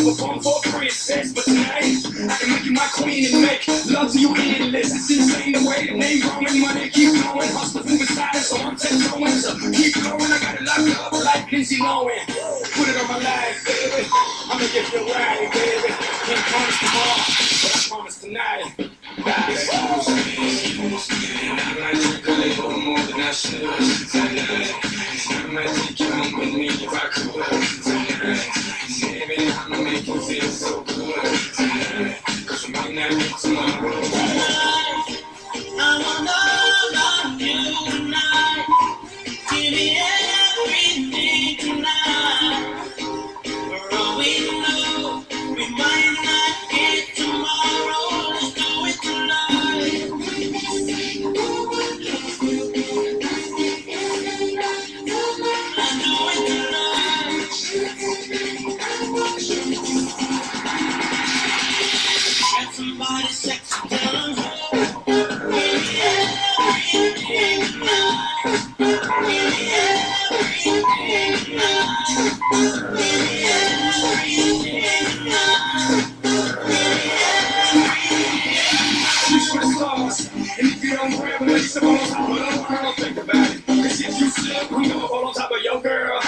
battle with one for a princess. But tonight, I can make you my queen and make love to you endless. It's insane the way the name growing, money keep growing. Hustlers moving silent, so I'm tiptoeing. So keep going, I got it locked up like Lindsay Lohan. Put it on my life, baby. I'ma get you right, baby. Can't promise tomorrow, but I promise tonight. I Cause for. And if you don't grab it, it's on top of the world. Think about it. Cause if you slip, we know all on top of your girl.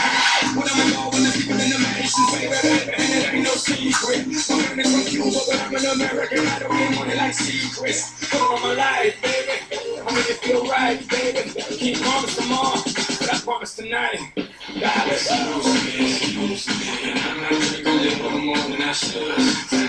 When I'm involved with the people in the mansions, baby, baby, and it ain't no secret. My man is from Cuba, but I'm an American. I don't get money like secrets. It on my life, baby. I'ma it feel right, baby. Can't promise tomorrow, but I promise tonight. God, let's use me. I might drink a little more than I should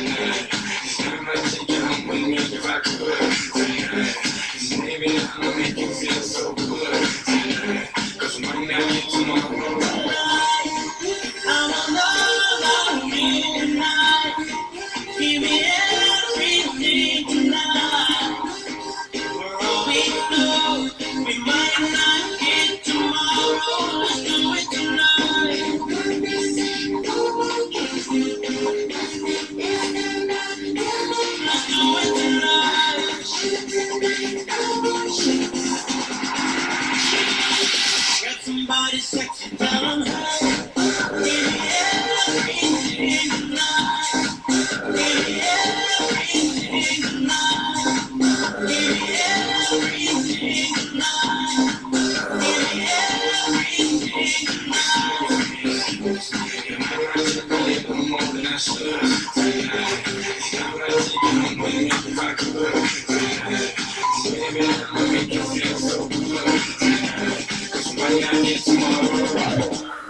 somebody everything tonight. Give me everything Música